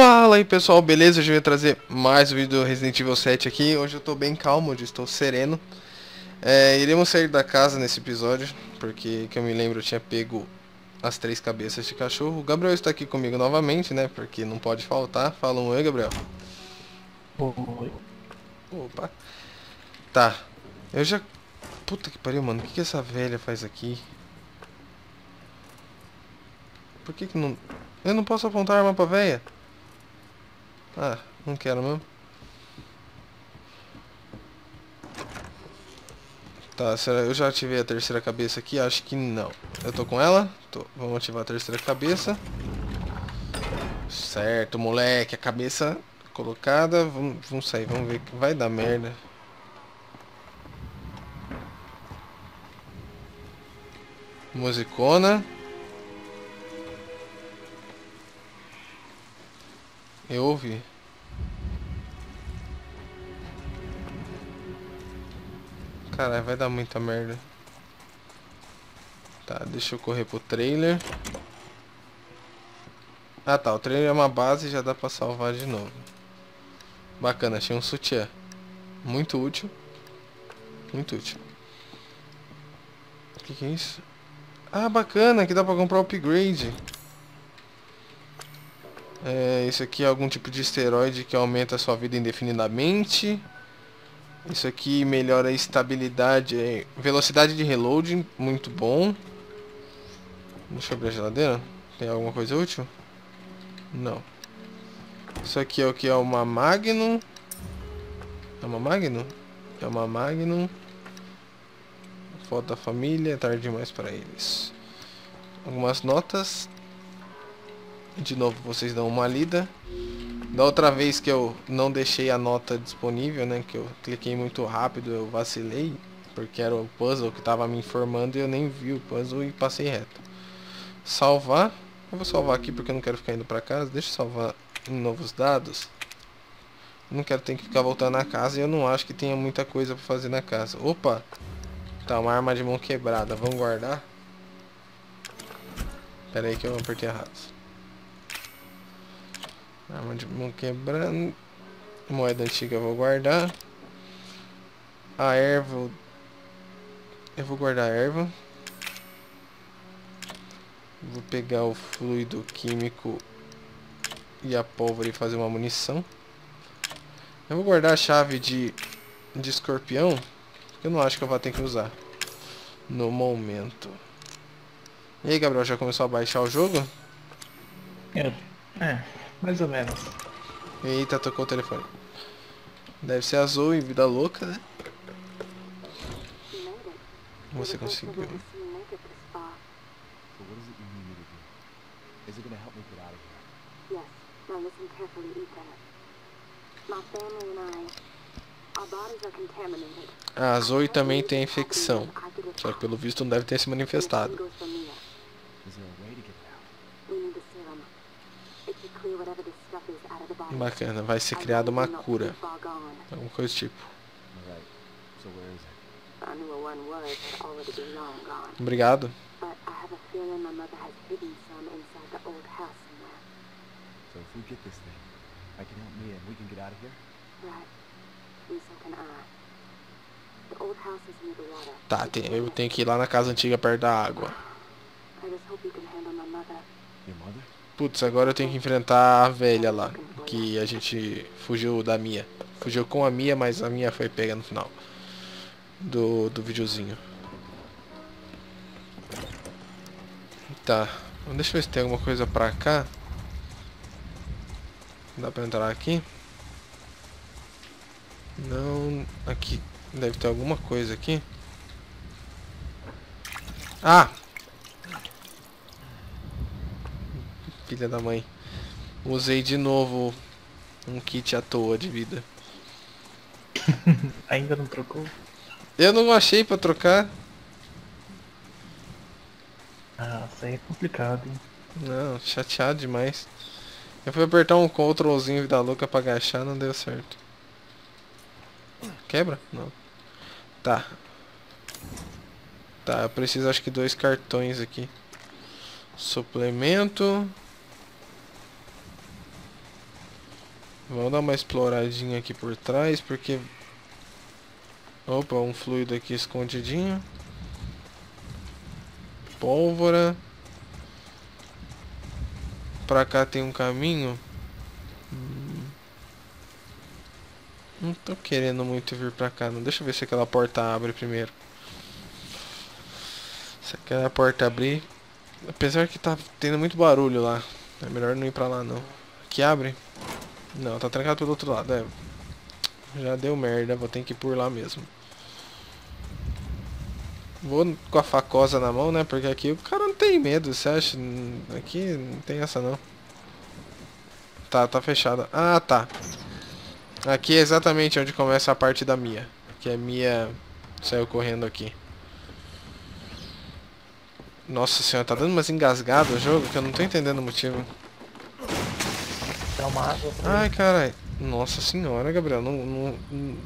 Fala aí pessoal, beleza? Hoje eu ia trazer mais um vídeo do Resident Evil 7 aqui. Hoje eu tô bem calmo, hoje estou sereno. É, Iremos sair da casa nesse episódio Porque, que eu me lembro, eu tinha pego as três cabeças de cachorro. O Gabriel está aqui comigo novamente, né? Porque não pode faltar. Fala um oi, Gabriel. Oi. Opa. Tá, eu já... Puta que pariu, mano, o que, que essa velha faz aqui? Por que que não... Eu não posso apontar a arma pra velha? Ah, não quero mesmo. Tá, será eu já ativei a terceira cabeça aqui? Acho que não. Eu tô com ela? Tô. Vamos ativar a terceira cabeça. Certo, moleque. A cabeça colocada. Vamos, vamos sair, vamos ver que vai dar merda. Musicona. Eu ouvi. Caralho, vai dar muita merda. Tá, deixa eu correr pro trailer. Ah tá, o trailer é uma base e já dá pra salvar de novo. Bacana, achei um sutiã. Muito útil. Muito útil. O que, que é isso? Ah, bacana, aqui dá pra comprar upgrade. É, isso aqui é algum tipo de esteroide que aumenta a sua vida indefinidamente. Isso aqui melhora a estabilidade, velocidade de reloading, muito bom. Deixa eu abrir a geladeira. Tem alguma coisa útil? Não. Isso aqui é o que é uma Magnum. É uma Magnum? É uma Magnum. Foto da família, é tarde demais para eles. Algumas notas. De novo, vocês dão uma lida. Da outra vez que eu não deixei a nota disponível, né? Que eu cliquei muito rápido, eu vacilei. Porque era o puzzle que estava me informando e eu nem vi o puzzle e passei reto. Salvar. Eu vou salvar aqui porque eu não quero ficar indo pra casa. Deixa eu salvar em novos dados. Não quero ter que ficar voltando na casa e eu não acho que tenha muita coisa pra fazer na casa. Opa! Tá, uma arma de mão quebrada. Vamos guardar? Pera aí que eu apertei errado. Arma de mão quebrando. Moeda antiga eu vou guardar. A erva. Eu vou guardar a erva. Vou pegar o fluido químico e a pólvora e fazer uma munição. Eu vou guardar a chave de, de escorpião. Eu não acho que eu vou ter que usar. No momento. E aí, Gabriel, já começou a baixar o jogo? É, é mais ou menos. Eita, tocou o telefone. Deve ser azul em vida louca, né? Você conseguiu. A Zoe também tem infecção. Só que pelo visto não deve ter se manifestado. Bacana, vai ser criada uma cura. Alguma coisa do tipo. Obrigado. Tá, tem, eu tenho que ir lá na casa antiga perto da água. Putz, agora eu tenho que enfrentar a velha lá. Que a gente fugiu da Mia. Fugiu com a Mia, mas a Mia foi pega no final. Do, do videozinho. Tá. Deixa eu ver se tem alguma coisa pra cá. Dá pra entrar aqui? Não. Aqui. Deve ter alguma coisa aqui. Ah! Filha da mãe. Usei de novo um kit à toa de vida. Ainda não trocou? Eu não achei pra trocar. Ah, isso aí é complicado, hein? Não, chateado demais. Eu fui apertar um controlzinho da louca pra agachar, não deu certo. Quebra? Não. Tá. Tá, eu preciso acho que dois cartões aqui. Suplemento. Vamos dar uma exploradinha aqui por trás, porque... Opa, um fluido aqui escondidinho. Pólvora. Pra cá tem um caminho. Hum. Não tô querendo muito vir pra cá, não. Deixa eu ver se aquela porta abre primeiro. Se aquela porta abrir... Apesar que tá tendo muito barulho lá. É melhor não ir pra lá, não. Aqui abre? Não, tá trancado pelo outro lado. É. Já deu merda, vou ter que ir por lá mesmo. Vou com a facosa na mão, né? Porque aqui o cara não tem medo, você acha? Aqui não tem essa não. Tá, tá fechada. Ah, tá. Aqui é exatamente onde começa a parte da Mia. Que a Mia saiu correndo aqui. Nossa senhora, tá dando umas engasgadas o jogo que eu não tô entendendo o motivo. Uma água Ai, caralho. Nossa senhora, Gabriel. Não, não, não-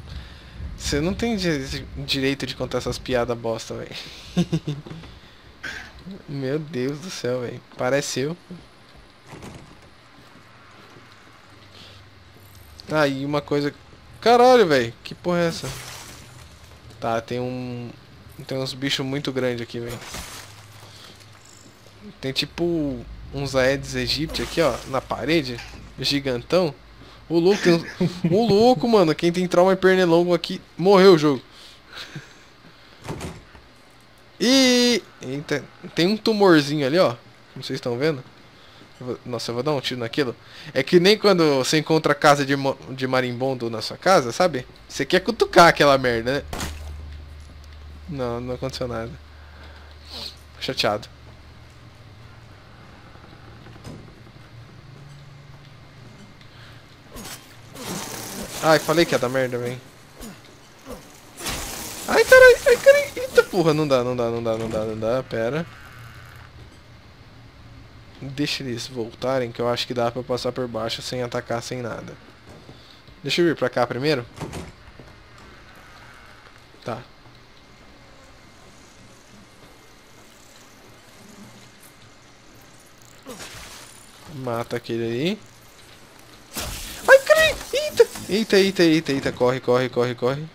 Você não tem di- direito de contar essas piadas bosta, velho. Meu Deus do céu, velho. Parece eu. Ah, e uma coisa... Caralho, velho. Que porra é essa? Tá, tem um... Tem uns bichos muito grandes aqui, velho. Tem tipo uns Aedes aegypti aqui, ó, na parede. Gigantão. O louco, o louco, mano. Quem tem trauma e pernilongo aqui, morreu o jogo. E... Eita, tem um tumorzinho ali, ó. Sei se estão vendo. Eu vou- Nossa, eu vou dar um tiro naquilo. É que nem quando você encontra casa de, de marimbondo na sua casa, sabe? Você quer cutucar aquela merda, né? Não, não aconteceu nada. Chateado. Ai, falei que ia dar merda, velho. Ai, carai, ai, carai. Eita porra, não dá, não dá, não dá, não dá, não dá, pera. Deixa eles voltarem, que eu acho que dá pra eu passar por baixo sem atacar, sem nada. Deixa eu vir pra cá primeiro. Tá. Mata aquele aí. Eita, eita, eita, eita. Corre, corre, corre, corre.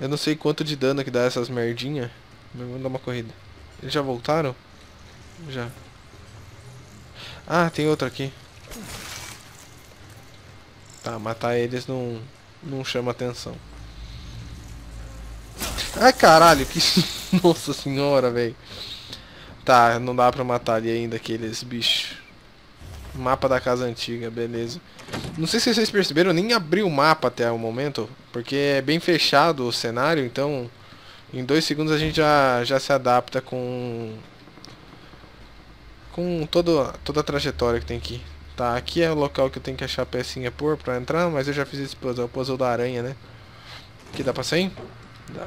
Eu não sei quanto de dano que dá essas merdinha. Mas vamos dar uma corrida. Eles já voltaram? Já. Ah, tem outro aqui. Tá, matar eles não, não chama atenção. Ai, caralho, que... Nossa senhora, velho. Tá, não dá pra matar ali ainda aqueles bichos. Mapa da casa antiga, beleza. Não sei se vocês perceberam, eu nem abri o mapa até o momento, porque é bem fechado o cenário, então em dois segundos a gente já, já se adapta com com todo, toda a trajetória que tem aqui. Tá, aqui é o local que eu tenho que achar a pecinha por pra entrar, mas eu já fiz esse puzzle, o puzzle da aranha, né? Aqui dá pra sair? Dá.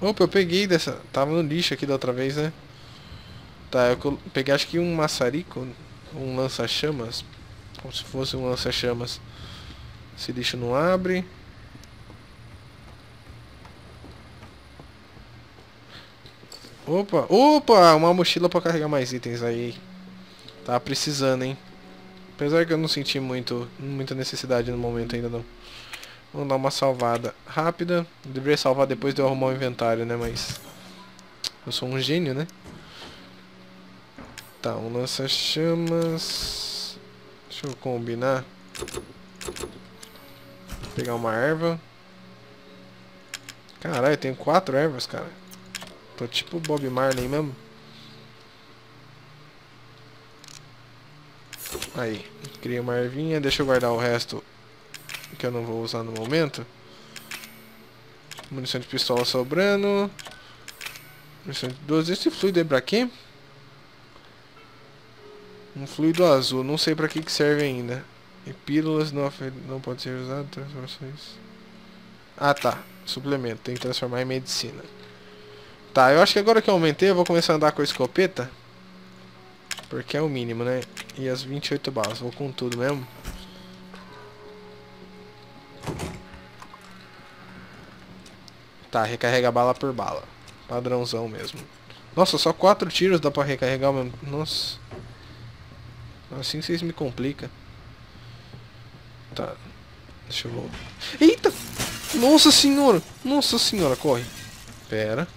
Opa, eu peguei dessa. Tava no lixo aqui da outra vez, né? Tá, eu peguei acho que um maçarico, um lança-chamas. Como se fosse um lança-chamas. Esse lixo não abre. Opa, opa, uma mochila pra carregar mais itens aí. Tá precisando, hein? Apesar que eu não senti muito, muita necessidade no momento ainda não. Vamos dar uma salvada rápida. Deveria salvar depois de eu arrumar o inventário, né? Mas... Eu sou um gênio, né? Tá, um lança-chamas... Deixa eu combinar. Pegar uma erva. Caralho, tenho quatro ervas, cara. Tô tipo Bob Marley mesmo. Aí, criei uma ervinha. Deixa eu guardar o resto que eu não vou usar no momento. Munição de pistola sobrando. Munição de 12. Esse fluido aí pra quê? Um fluido azul. Não sei pra que, que serve ainda. E pílulas não, não pode ser usado. Transformações. Ah tá. Suplemento. Tem que transformar em medicina. Tá, eu acho que agora que eu aumentei eu vou começar a andar com a escopeta. Porque é o mínimo, né? E as 28 balas. Vou com tudo mesmo. Tá, recarrega bala por bala. Padrãozão mesmo. Nossa, só quatro tiros dá pra recarregar mesmo. Nossa. Assim vocês me complicam. Tá. Deixa eu voltar. Eita! Nossa senhora! Nossa senhora, corre. Pera.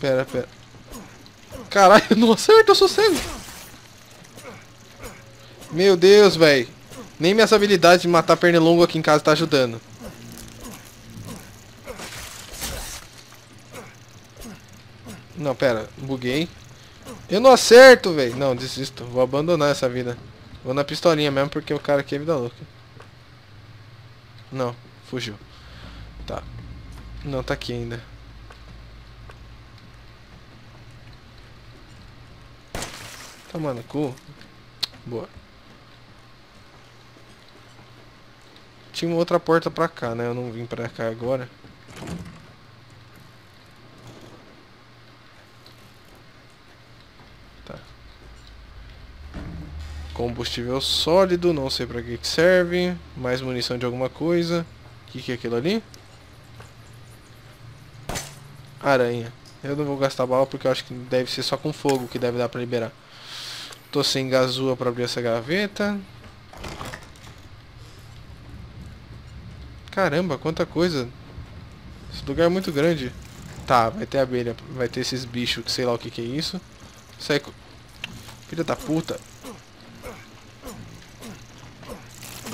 Pera, pera. Caralho, não acerta, eu sou cego. Meu Deus, velho. Nem minhas habilidades de matar pernilongo aqui em casa tá ajudando. Não, pera. Buguei. Eu não acerto, velho. Não, desisto. Vou abandonar essa vida. Vou na pistolinha mesmo, porque o cara aqui é vida louca. Não, fugiu. Tá. Não, tá aqui ainda. Toma no cu. Boa. Tinha uma outra porta pra cá, né? Eu não vim pra cá agora. Tá. Combustível sólido, não sei pra que, que serve. Mais munição de alguma coisa. O que, que é aquilo ali? Aranha. Eu não vou gastar bala porque eu acho que deve ser só com fogo que deve dar pra liberar. Tô sem gazua pra abrir essa gaveta. Caramba, quanta coisa. Esse lugar é muito grande. Tá, vai ter abelha. Vai ter esses bichos que sei lá o que que é isso. Sai... Filha da puta.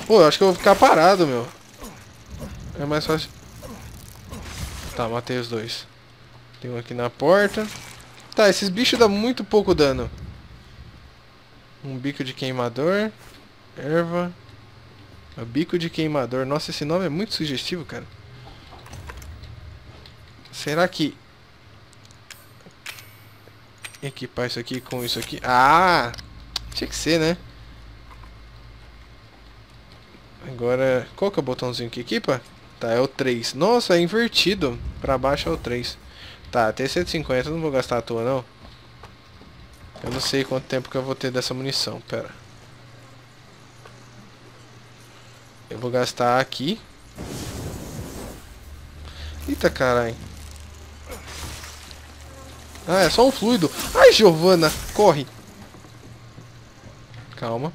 Pô, eu acho que eu vou ficar parado, meu. É mais fácil. Tá, matei os dois. Tem um aqui na porta. Tá, esses bichos dão muito pouco dano. Um bico de queimador. Erva. O bico de queimador. Nossa, esse nome é muito sugestivo, cara. Será que... Equipar isso aqui com isso aqui? Ah! Tinha que ser, né? Agora... Qual que é o botãozinho que equipa? Tá, é o 3. Nossa, é invertido. Pra baixo é o 3. Tá, tem 150, não vou gastar à toa, não. Eu não sei quanto tempo que eu vou ter dessa munição, pera. Eu vou gastar aqui. Eita caralho. Ah, é só um fluido. Ai, Giovana, corre. Calma.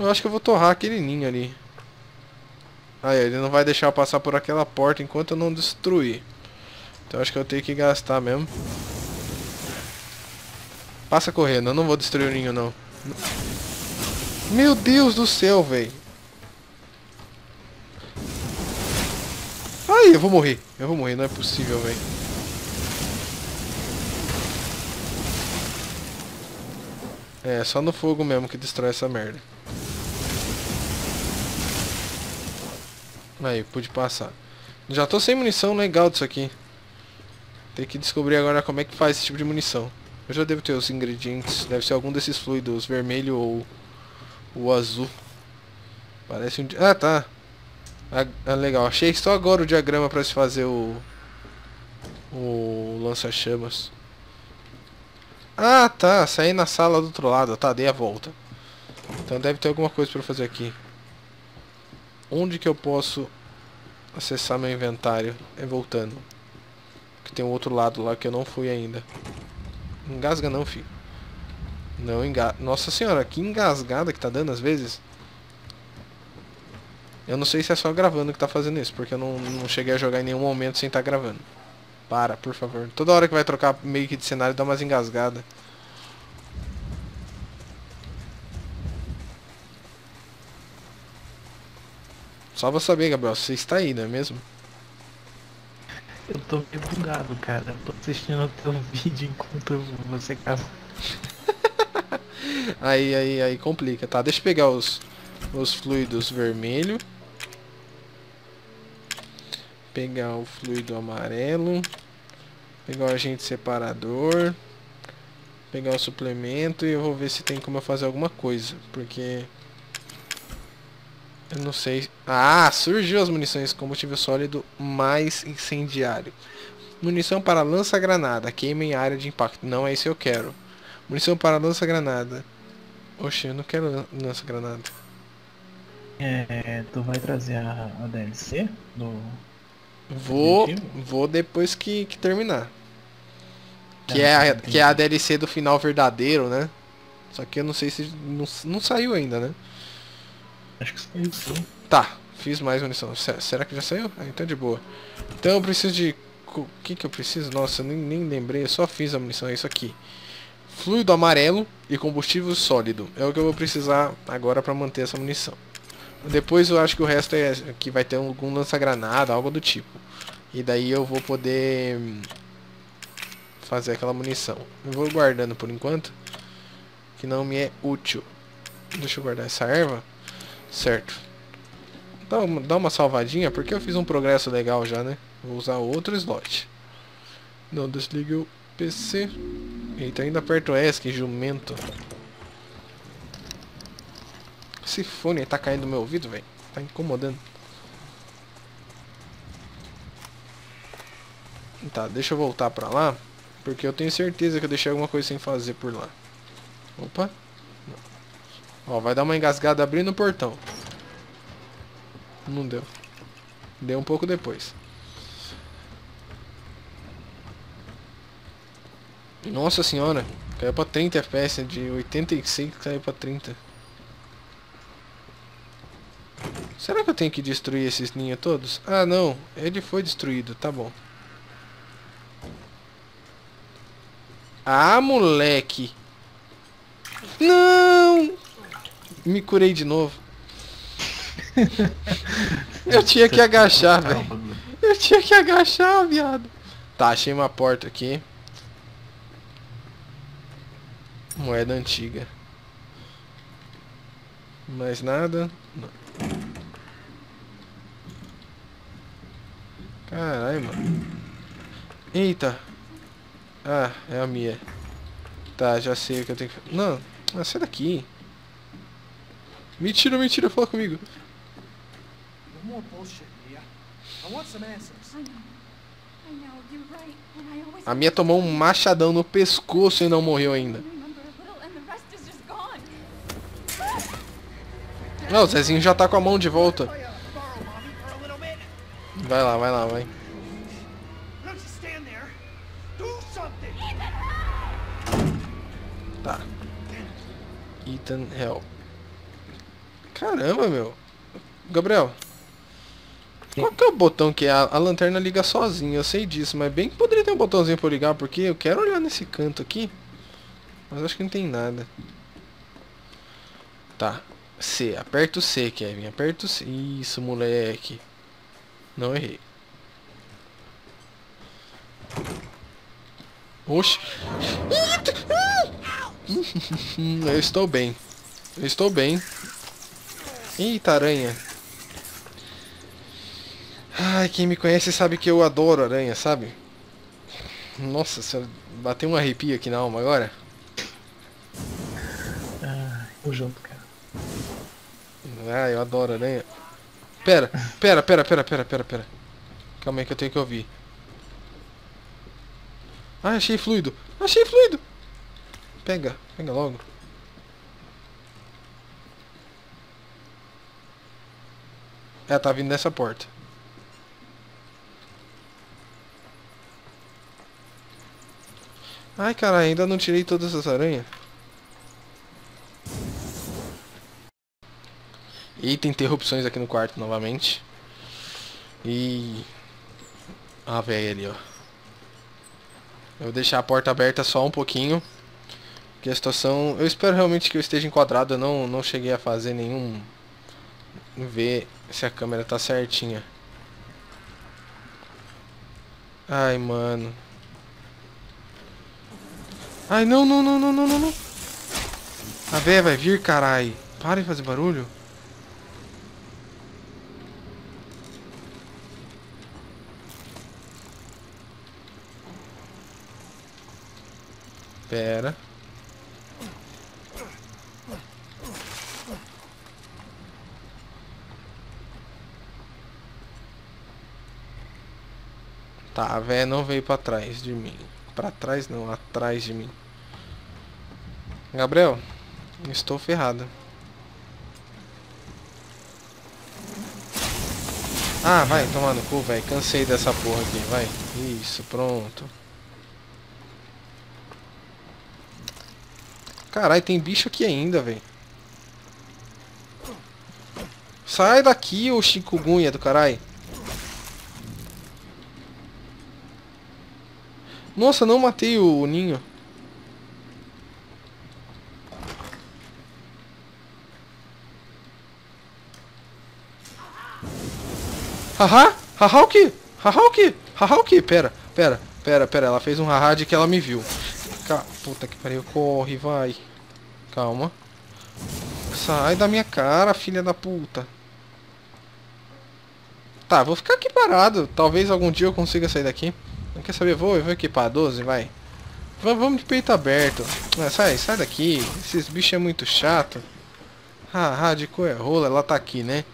Eu acho que eu vou torrar aquele ninho ali. Aí, ele não vai deixar eu passar por aquela porta enquanto eu não destruir. Então acho que eu tenho que gastar mesmo. Passa correndo, eu não vou destruir o ninho não. Meu Deus do céu, velho. Ai, eu vou morrer. Eu vou morrer, não é possível, velho. É, só no fogo mesmo que destrói essa merda. Aí, pude passar. Já tô sem munição legal disso aqui. Tem que descobrir agora como é que faz esse tipo de munição. Eu já devo ter os ingredientes. Deve ser algum desses fluidos, vermelho ou o azul. Parece um... Ah, tá. Ah, ah, legal. Achei só agora o diagrama para se fazer o... O lança-chamas. Ah, tá. Saí na sala do outro lado. Tá, dei a volta. Então deve ter alguma coisa para fazer aqui. Onde que eu posso acessar meu inventário? É voltando. Que tem um outro lado lá que eu não fui ainda. Engasga não, filho. Não engasga. Nossa senhora, que engasgada que tá dando às vezes. Eu não sei se é só gravando que tá fazendo isso, porque eu não, não cheguei a jogar em nenhum momento sem estar tá gravando. Para, por favor. Toda hora que vai trocar meio que de cenário dá umas engasgadas. Só vou saber, Gabriel, você está aí, não é mesmo? Eu tô meio bugado, cara. Eu tô assistindo o teu vídeo enquanto você casa. aí, aí, aí complica. Tá, deixa eu pegar os, os fluidos vermelho. Pegar o fluido amarelo. Pegar o agente separador. Pegar o suplemento e eu vou ver se tem como eu fazer alguma coisa. Porque... Eu não sei. Ah, surgiu as munições combustível sólido mais incendiário. Munição para lança-granada. Queima em área de impacto. Não é isso que eu quero. Munição para lança-granada. Oxe, eu não quero lança-granada. É, tu vai trazer a, a DLC do. Vou, vou depois que, que terminar. Que, é a, que é a DLC do final verdadeiro, né? Só que eu não sei se não, não saiu ainda, né? Acho que saiu sim. Tá, fiz mais munição. Será que já saiu? Ah, então de boa. Então eu preciso de... O que que eu preciso? Nossa, nem, nem lembrei. Eu só fiz a munição. É isso aqui. Fluido amarelo e combustível sólido. É o que eu vou precisar agora para manter essa munição. Depois eu acho que o resto é que vai ter algum lança-granada, algo do tipo. E daí eu vou poder hum, fazer aquela munição. Eu vou guardando por enquanto, que não me é útil. Deixa eu guardar essa erva. Certo. Dá uma, dá uma salvadinha, porque eu fiz um progresso legal já, né? Vou usar outro slot. Não desligue o PC. Eita, ainda aperto S, que jumento. Esse fone tá caindo no meu ouvido, velho. Tá incomodando. Tá, deixa eu voltar pra lá. Porque eu tenho certeza que eu deixei alguma coisa sem fazer por lá. Opa. Ó, vai dar uma engasgada abrindo o portão. Não deu. Deu um pouco depois. Nossa senhora. Caiu pra 30 FPS. De 86 caiu pra 30. Será que eu tenho que destruir esses ninhos todos? Ah, não. Ele foi destruído. Tá bom. Ah, moleque. Não! Me curei de novo. Eu tinha que agachar, velho. Eu tinha que agachar, viado. Tá, achei uma porta aqui. Moeda antiga. Mais nada? Não. Caralho, mano. Eita. Ah, é a minha. Tá, já sei o que eu tenho que... Não, ah, sai daqui. Mentira, mentira, fala comigo. A minha tomou um machadão no pescoço e não morreu ainda. Não, o Zezinho já tá com a mão de volta. Vai lá, vai lá, vai. Tá. Ethan Hell. Caramba, meu. Gabriel. Qual que é o botão que a, a lanterna liga sozinha? Eu sei disso, mas bem que poderia ter um botãozinho pra ligar, porque eu quero olhar nesse canto aqui. Mas acho que não tem nada. Tá. C. Aperta o C, Kevin. Aperta o C. Isso, moleque. Não errei. Oxi. Eu estou bem. Eu estou bem. Eita, aranha. Ai, quem me conhece sabe que eu adoro aranha, sabe? Nossa, bateu um arrepio aqui na alma agora. Ah, eu junto, cara. Ah, eu adoro aranha. Pera, pera, pera, pera, pera, pera, pera. Calma aí que eu tenho que ouvir. Ah, achei fluido. Achei fluido. Pega, pega logo. É, tá vindo dessa porta. Ai, cara, ainda não tirei todas as aranhas. Eita, interrupções aqui no quarto novamente. E... A velha ali, ó. Eu vou deixar a porta aberta só um pouquinho. Que a situação... Eu espero realmente que eu esteja enquadrado. Eu não, não cheguei a fazer nenhum... Ver se a câmera tá certinha. Ai, mano. Ai, não, não, não, não, não, não, não. A véia vai vir, carai. Para de fazer barulho. Pera. Tá, a véia não veio pra trás de mim. Pra trás não, atrás de mim. Gabriel, estou ferrado. Ah, vai tomar no cu, velho. Cansei dessa porra aqui, vai. Isso, pronto. Caralho, tem bicho aqui ainda, velho. Sai daqui, ô chikungunya do caralho. Nossa, não matei o ninho. Haha? Haha o que? Haha o que? Haha o que? Pera, pera, pera, pera. Ela fez um haha de que ela me viu. Puta que pariu. Corre, vai. Calma. Sai da minha cara, filha da puta. Tá, vou ficar aqui parado. Talvez algum dia eu consiga sair daqui. Não quer saber? Vou, vou equipar 12, vai. V vamos de peito aberto. Ah, sai, sai daqui. Esses bichos é muito chato. Haha, de cor é rola, ela tá aqui, né?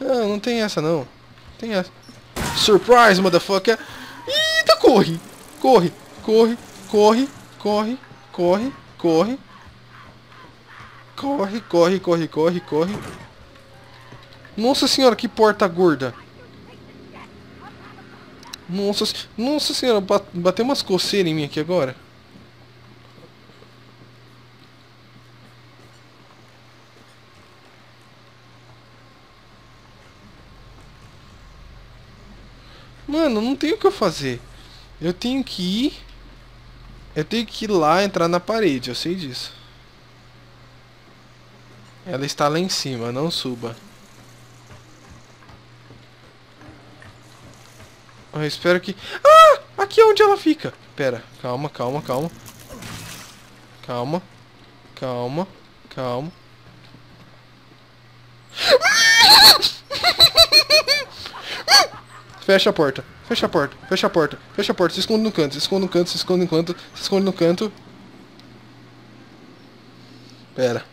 Não, não tem essa não. Tem essa. Surprise, motherfucker! Eita, corre! Corre, corre, corre, corre, corre, corre. Corre, corre, corre, corre, corre. Nossa senhora, que porta gorda. Nossa, nossa senhora, bateu umas coceiras em mim aqui agora. Mano, não tem o que eu fazer. Eu tenho que ir... Eu tenho que ir lá entrar na parede, eu sei disso. Ela está lá em cima, não suba. Eu espero que... Ah! Aqui é onde ela fica. Pera, calma, calma, calma. Calma. Calma. Calma. Fecha a porta. Fecha a porta. Fecha a porta. Fecha a porta. Se esconde no canto. Se esconde no canto. Se esconde no canto. Se esconde no canto. Pera.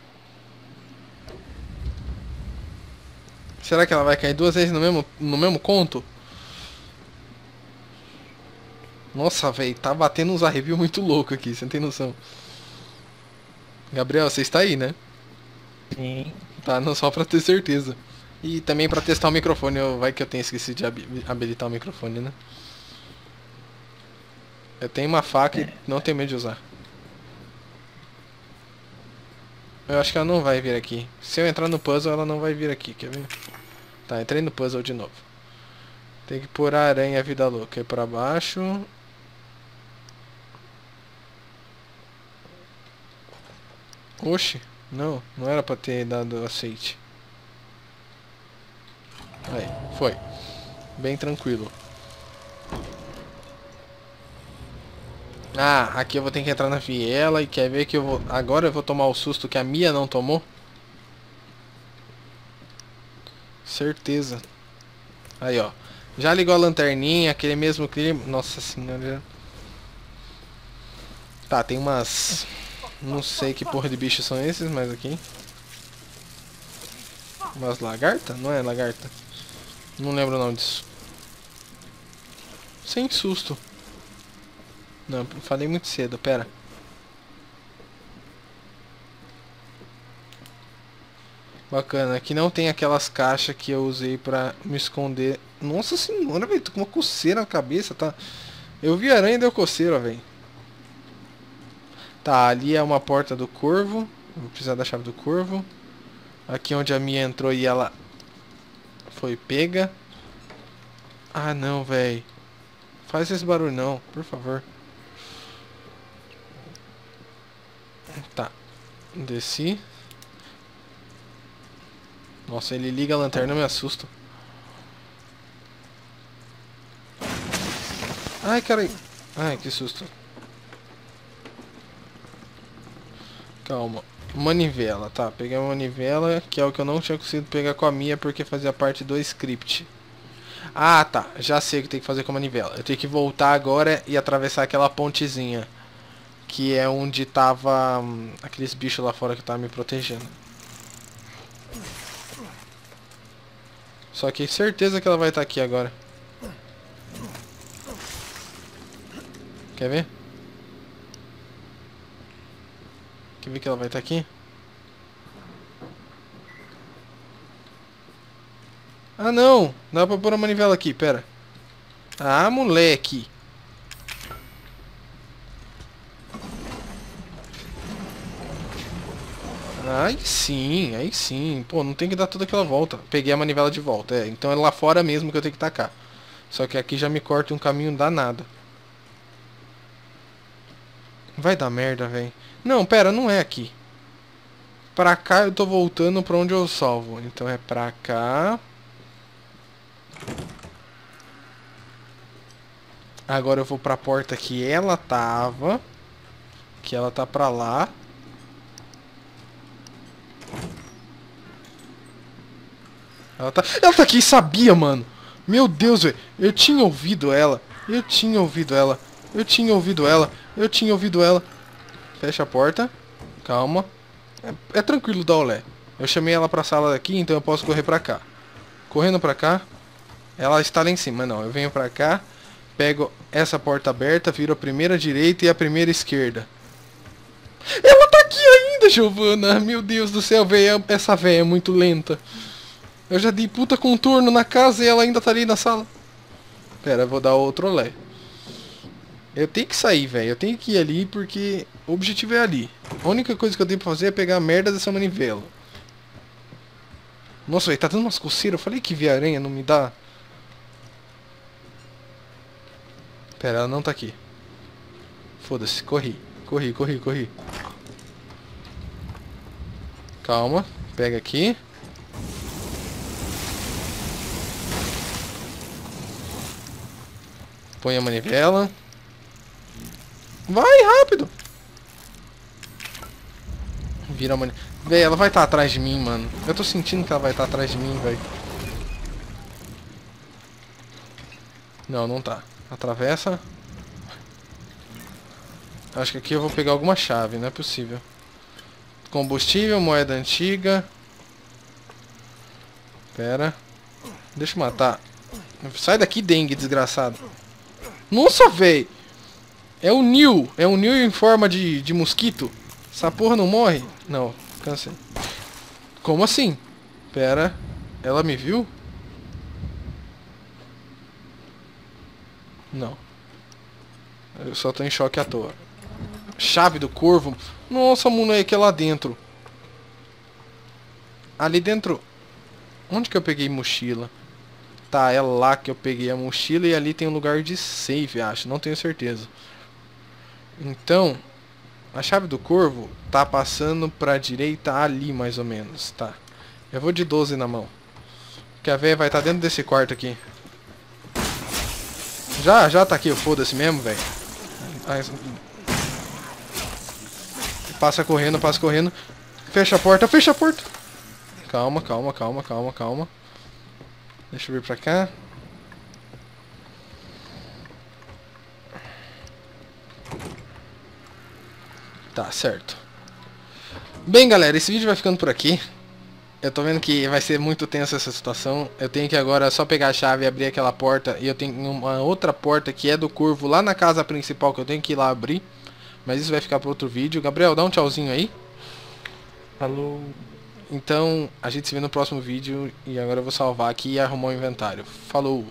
Será que ela vai cair duas vezes no mesmo, no mesmo conto? Nossa, velho, tá batendo uns arrepios muito louco aqui, você não tem noção. Gabriel, você está aí, né? Sim. Tá, não só pra ter certeza. E também pra testar o microfone, eu, vai que eu tenho esquecido de habilitar o microfone, né? Eu tenho uma faca é. e não tenho medo de usar. Eu acho que ela não vai vir aqui. Se eu entrar no puzzle, ela não vai vir aqui, quer ver? Tá, entrei no puzzle de novo. Tem que pôr a aranha vida louca aí pra baixo. Oxe, não, não era pra ter dado aceite. Aí, foi. Bem tranquilo. Ah, aqui eu vou ter que entrar na viela e quer ver que eu vou... Agora eu vou tomar o susto que a Mia não tomou? Certeza. Aí, ó. Já ligou a lanterninha, aquele mesmo clima. Nossa senhora. Tá, tem umas... Não sei que porra de bichos são esses, mas aqui. Umas lagarta? Não é lagarta? Não lembro o nome disso. Sem susto. Não, falei muito cedo, pera. Bacana, aqui não tem aquelas caixas que eu usei pra me esconder. Nossa senhora, velho, tô com uma coceira na cabeça, tá? Eu vi aranha e deu coceira, velho. Tá, ali é uma porta do corvo. Vou precisar da chave do corvo. Aqui onde a minha entrou e ela foi pega. Ah, não, velho. Faz esse barulho não, por favor. Tá. Desci. Nossa, ele liga a lanterna me assusta. Ai, cara. Ai, que susto. Calma. Manivela, tá. Peguei uma manivela, que é o que eu não tinha conseguido pegar com a minha, porque fazia parte do script. Ah, tá. Já sei o que tem que fazer com a manivela. Eu tenho que voltar agora e atravessar aquela pontezinha. Que é onde tava hum, aqueles bichos lá fora que tava me protegendo. Só que certeza que ela vai estar tá aqui agora. Quer ver? Quer ver que ela vai estar tá aqui? Ah, não. Dá pra pôr a manivela aqui, pera. Ah, moleque. Aí sim, aí sim. Pô, não tem que dar toda aquela volta. Peguei a manivela de volta, é. Então é lá fora mesmo que eu tenho que tacar. Só que aqui já me corta um caminho danado. Vai dar merda, velho. Não, pera, não é aqui. Pra cá eu tô voltando pra onde eu salvo. Então é pra cá. Agora eu vou pra porta que ela tava. Que ela tá pra lá. Ela tá... Ela tá aqui, sabia, mano. Meu Deus, velho. Eu tinha ouvido ela. Eu tinha ouvido ela. Eu tinha ouvido ela. Eu tinha ouvido ela. Fecha a porta. Calma. É, é tranquilo dar olé. Eu chamei ela pra sala daqui, então eu posso correr pra cá. Correndo pra cá. Ela está lá em cima. Não, eu venho pra cá. Pego essa porta aberta, viro a primeira direita e a primeira esquerda. Ela tá aqui ainda, Giovana. Meu Deus do céu, véia. Essa véia é muito lenta. Eu já dei puta contorno na casa e ela ainda tá ali na sala. Pera, vou dar outro olé. Eu tenho que sair, velho. Eu tenho que ir ali porque o objetivo é ali. A única coisa que eu tenho pra fazer é pegar a merda dessa manivela. Nossa, velho, tá dando umas coceiras. Eu falei que vi aranha, não me dá. Pera, ela não tá aqui. Foda-se, corri. Corri, corri, corri. Calma, pega aqui. Põe a manivela. Vai, rápido. Vira a. Véi, ela vai estar tá atrás de mim, mano. Eu tô sentindo que ela vai estar tá atrás de mim, velho. Não, não tá. Atravessa. Acho que aqui eu vou pegar alguma chave, não é possível. Combustível, moeda antiga. Pera. Deixa eu matar. Sai daqui, dengue, desgraçado. Nossa, velho. É o Nil. É o Nil em forma de, de mosquito. Essa porra não morre? Não, cansei. Como assim? Pera. Ela me viu? Não. Eu só tô em choque à toa. Chave do corvo. Nossa, moleque, é lá dentro. Ali dentro. Onde que eu peguei mochila? Tá, é lá que eu peguei a mochila e ali tem um lugar de save, acho. Não tenho certeza. Então, a chave do corvo tá passando pra direita ali, mais ou menos, tá. Eu vou de 12 na mão. Que a velha vai estar tá dentro desse quarto aqui. Já, já tá aqui, foda-se mesmo, velho. Passa correndo, passa correndo. Fecha a porta, fecha a porta. Calma, calma, calma, calma, calma. Deixa eu vir pra cá. Tá, certo. Bem, galera, esse vídeo vai ficando por aqui. Eu tô vendo que vai ser muito tensa essa situação. Eu tenho que agora só pegar a chave e abrir aquela porta. E eu tenho uma outra porta que é do curvo lá na casa principal que eu tenho que ir lá abrir. Mas isso vai ficar para outro vídeo. Gabriel, dá um tchauzinho aí. Falou. Então, a gente se vê no próximo vídeo. E agora eu vou salvar aqui e arrumar o inventário. Falou!